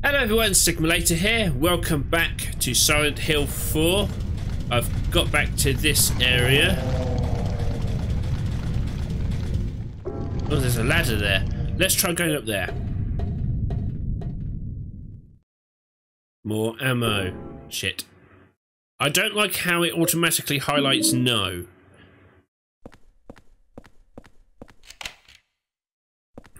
Hello everyone, Sigma Later here. Welcome back to Silent Hill 4. I've got back to this area. Oh, there's a ladder there. Let's try going up there. More ammo. Shit. I don't like how it automatically highlights no.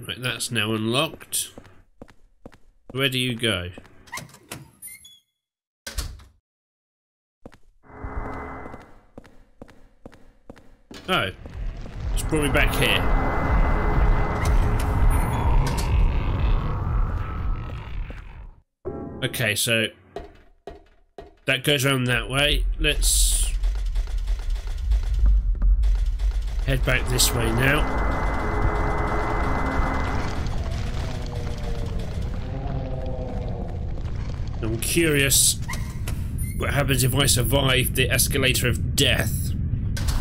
Right, that's now unlocked. Where do you go? Oh. It's brought me back here. Okay, so that goes around that way. Let's head back this way now. I'm curious what happens if I survive the escalator of death.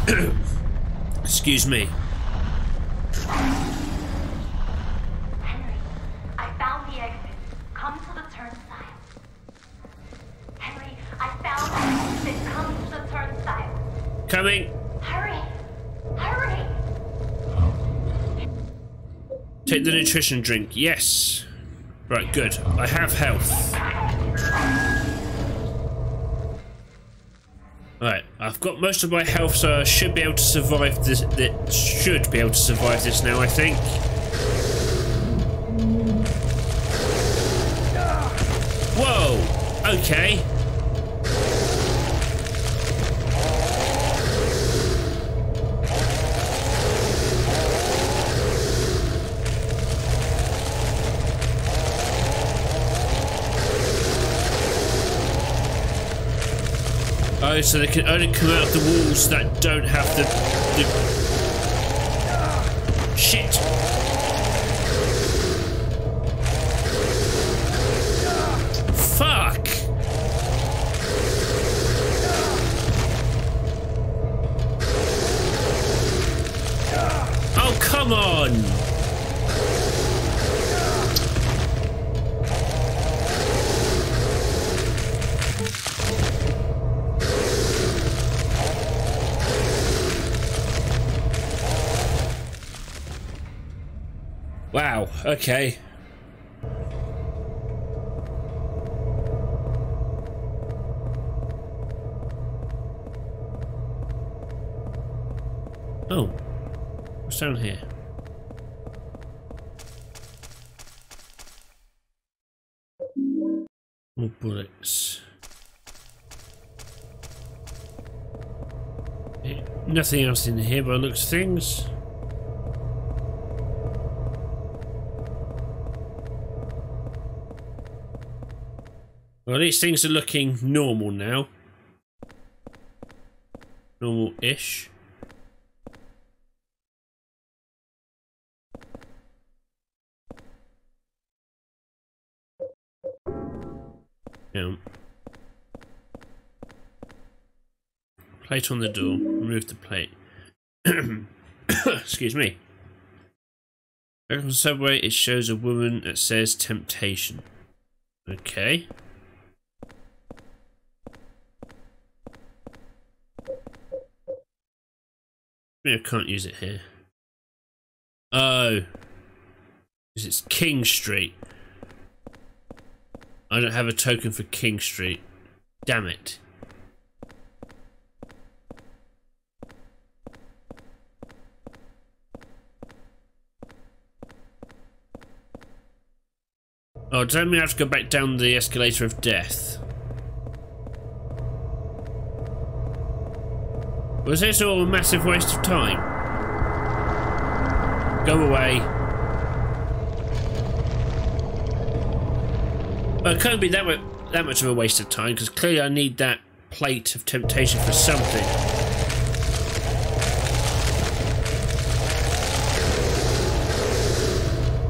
Excuse me. Henry, I found the exit. Come to the turnstile. Henry, I found the exit. Come to the turnstile. Coming. Hurry! Hurry! Take the nutrition drink. Yes. Right, good. I have health. Right, I've got most of my health, so I should be able to survive this. this should be able to survive this now, I think. Whoa! Okay. Oh, so they can only come out of the walls that don't have the... the... Shit! Okay. Oh, what's down here? More bullets. Eh, Nothing else in here by looks things. Well, these things are looking normal now. Normal-ish. Yeah. Plate on the door. Remove the plate. Excuse me. Back on the subway, it shows a woman that says temptation. Okay. I can't use it here. Oh. Because it's King Street. I don't have a token for King Street. Damn it. Oh, does that mean I have to go back down the escalator of death? Was this all a massive waste of time? Go away. Well, it can't be that that much of a waste of time, because clearly I need that plate of temptation for something.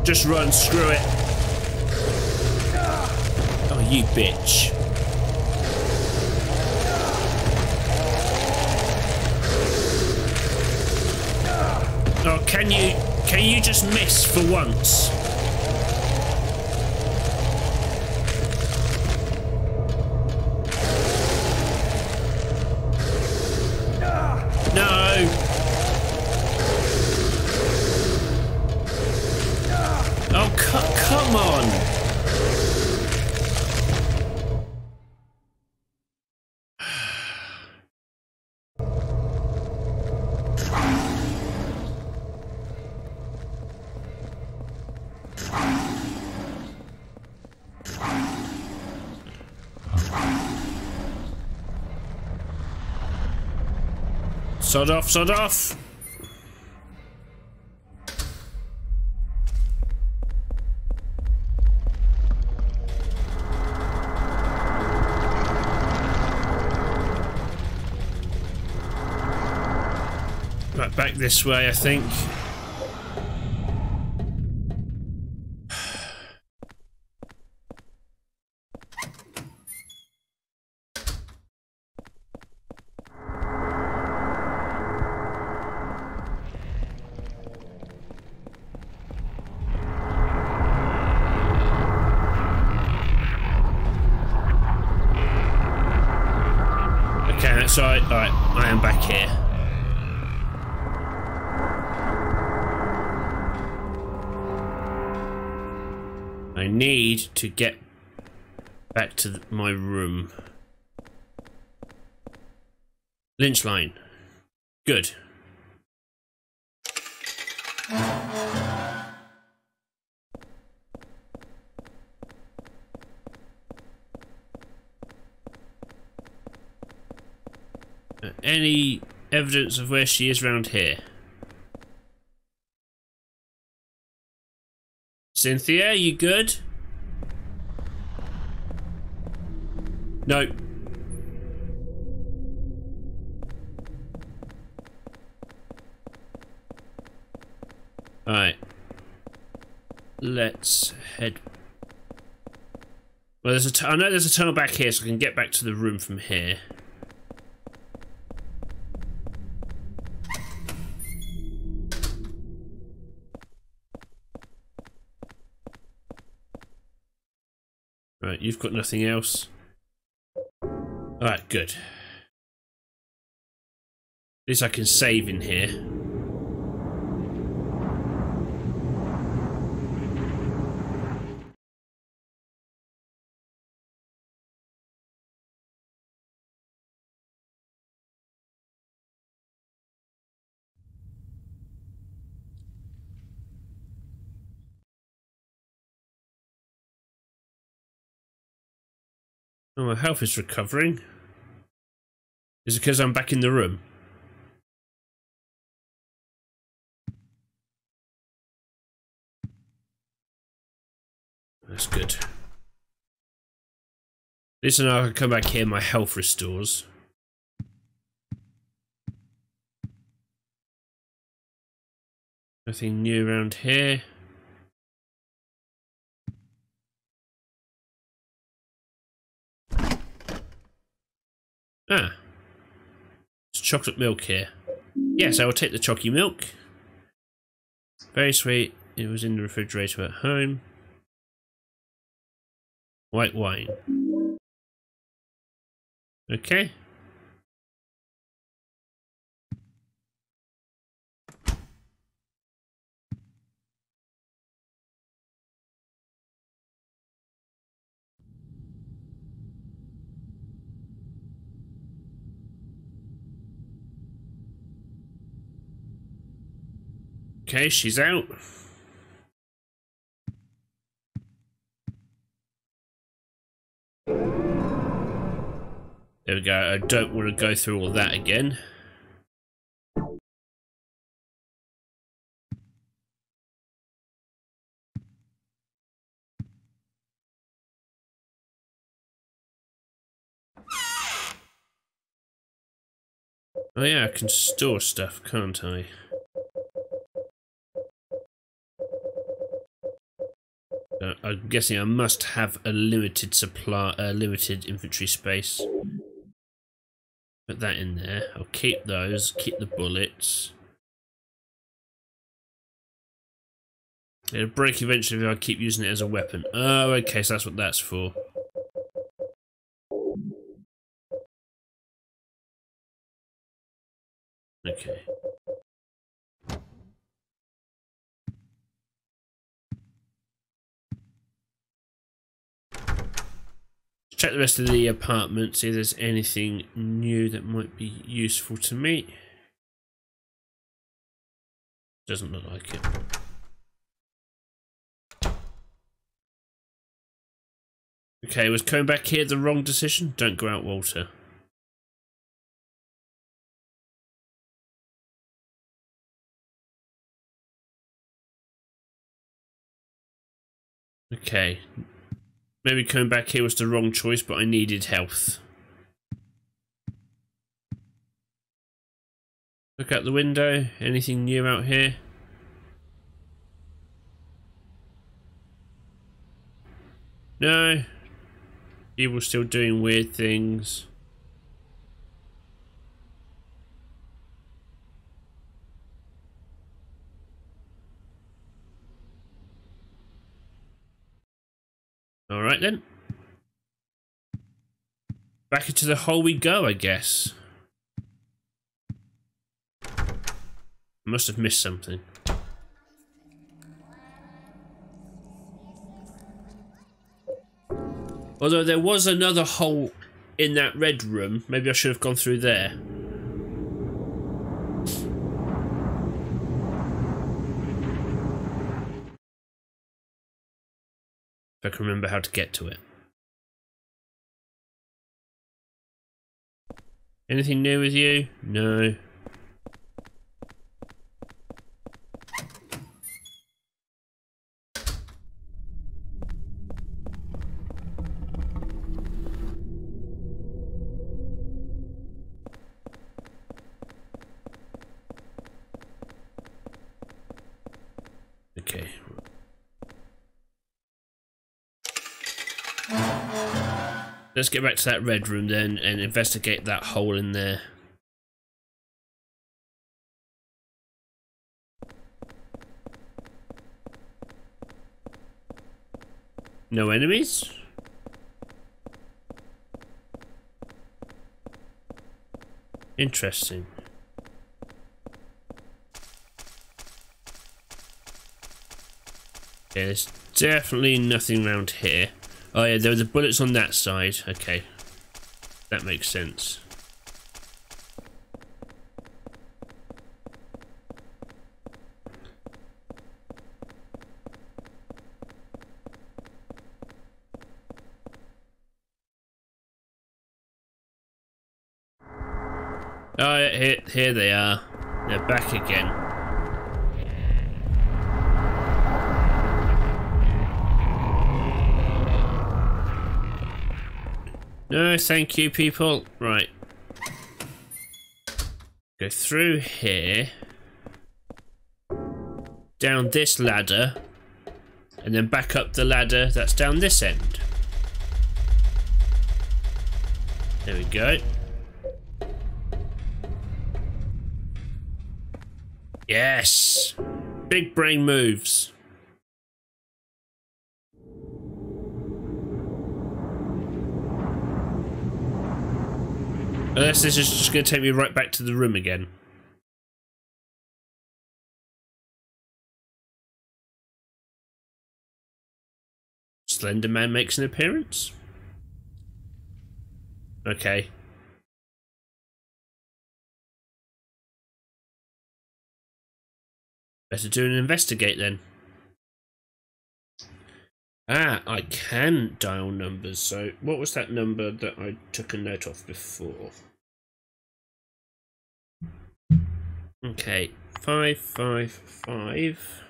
Just run, screw it. Oh, you bitch. Can you can you just miss for once? Sod off, sod off! Right, back this way, I think. Okay, that's right. Alright, I am back here. I need to get back to th- my room. Lynch line. Good. Any evidence of where she is around here? Cynthia, you good? No. Alright. Let's head. Well, there's a. T- I know there's a tunnel back here, so I can get back to the room from here. You've got nothing else. Alright, good. At least I can save in here. Oh, my health is recovering. Is it because I'm back in the room? That's good. At least now I can come back here, my health restores. Nothing new around here. Ah. It's chocolate milk here. Yes, I will take the chalky milk. Very sweet. It was in the refrigerator at home. White wine. Okay. Okay, she's out. There we go. I don't want to go through all that again. Oh yeah, I can store stuff, can't I? Uh, I'm guessing I must have a limited supply, uh, limited inventory space. Put that in there. I'll keep those. Keep the bullets. It'll break eventually if I keep using it as a weapon. Oh, okay, so that's what that's for. Okay. check the rest of the apartment, see if there's anything new that might be useful to me. Doesn't look like it. Okay, was coming back here the wrong decision? Don't go out, Walter. Okay, Maybe coming back here was the wrong choice, but I needed health. Look out the window. Anything new out here? No. People still doing weird things. Alright then. Back into the hole we go, I guess. Must have missed something. Although there was another hole in that red room. Maybe I should have gone through there. If I can remember how to get to it. Anything new with you? No. Let's get back to that red room then and investigate that hole in there. No enemies? Interesting. Yeah, there's definitely nothing around here. Oh yeah, there were the bullets on that side. Okay. That makes sense. Oh, here, here they are. They're back again. No, thank you, people. Right. Go through here. Down this ladder. And then back up the ladder that's down this end. There we go. Yes! Big brain moves. Unless this is just going to take me right back to the room again. Slender Man makes an appearance? Okay. Better do an investigate then. Ah, I can dial numbers. So what was that number that I took a note of before? Okay, five, five, five,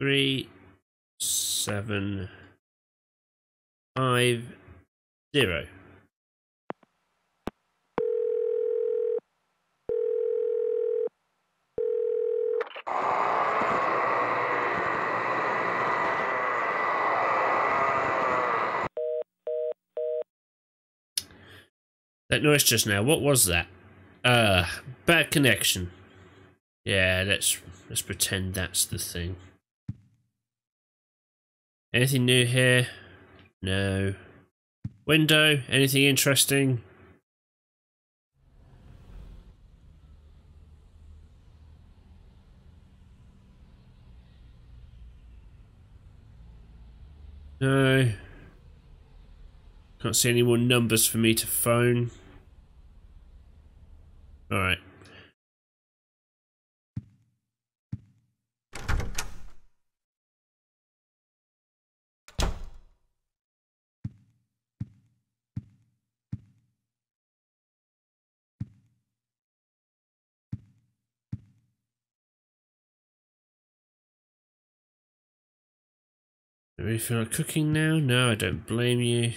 three, seven, five, zero. That noise just now, what was that? Uh, bad connection. Yeah, let's let's pretend that's the thing. Anything new here? No. Window? Anything interesting? No. Can't see any more numbers for me to phone. All right. Are you feeling like cooking now? No, I don't blame you.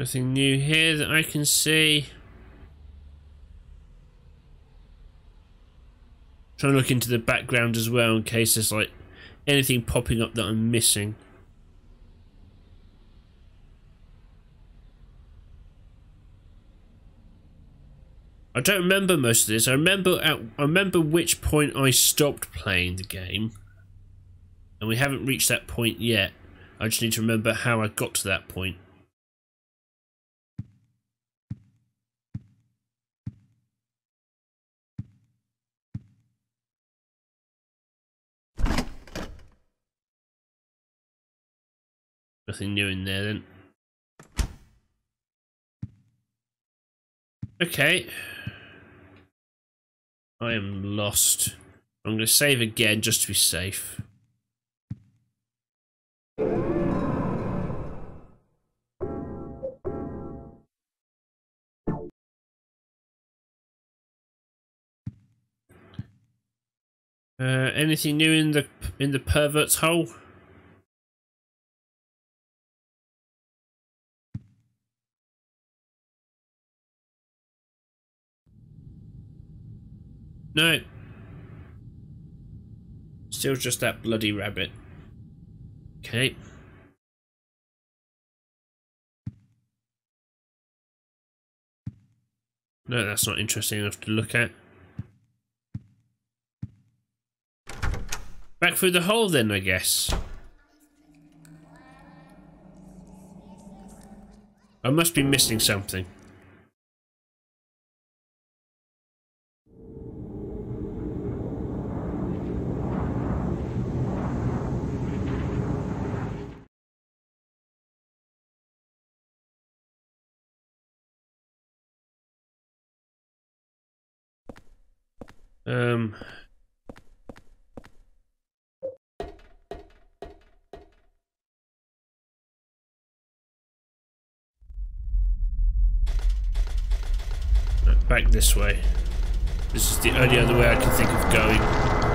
Nothing new here that I can see. Trying to look into the background as well in case there's like anything popping up that I'm missing. I don't remember most of this. I remember at I remember which point I stopped playing the game. And we haven't reached that point yet. I just need to remember how I got to that point. Nothing new in there then. Okay. I am lost. I'm going to save again just to be safe. Uh, anything new in the in the pervert's hole? No. Still just that bloody rabbit. Okay. No, that's not interesting enough to look at. Back through the hole then, I guess. I must be missing something. Um. Back this way. This is the only other way I can think of going.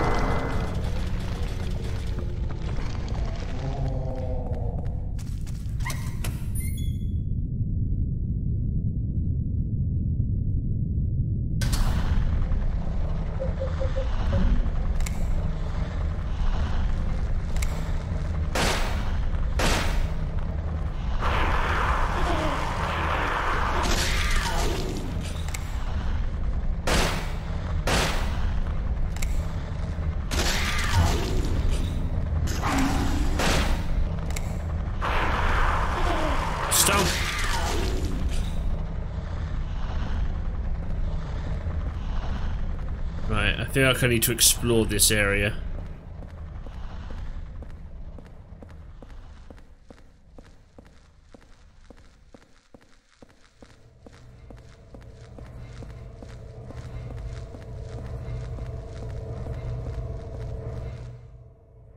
Feel like I need to explore this area.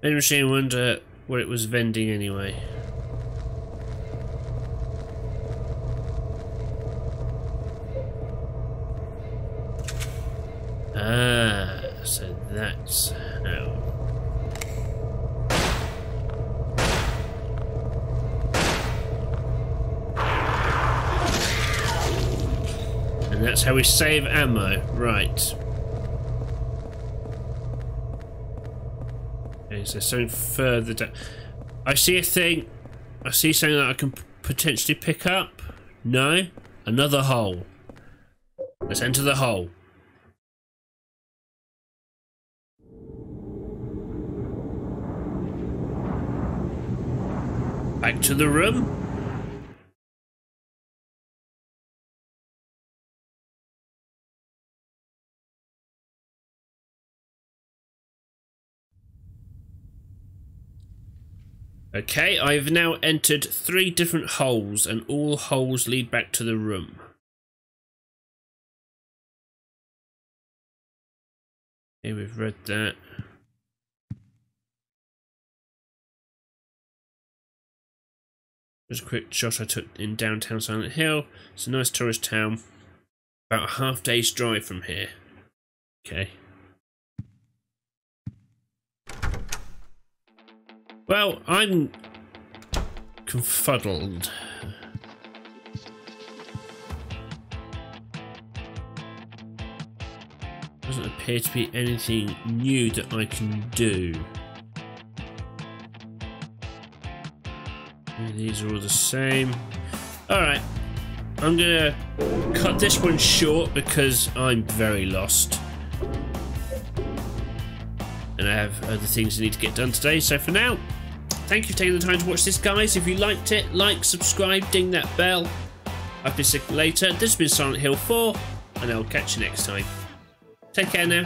Vending machine wonder what it was vending anyway. And that's how we save ammo. Right. Okay, so something further down. I see a thing. I see something that I can potentially pick up. No? Another hole. Let's enter the hole. Back to the room. Okay, I've now entered three different holes and all holes lead back to the room. Okay, we've read that. Just a quick shot I took in downtown Silent Hill. It's a nice tourist town. About a half day's drive from here. Okay. Well, I'm confuddled. Doesn't appear to be anything new that I can do. These are all the same. Alright. I'm gonna cut this one short because I'm very lost. And I have other things I need to get done today. So for now, thank you for taking the time to watch this, guys. If you liked it, like, subscribe, ding that bell. I've been Sigma Later. This has been Silent Hill 4, and I'll catch you next time. Take care now.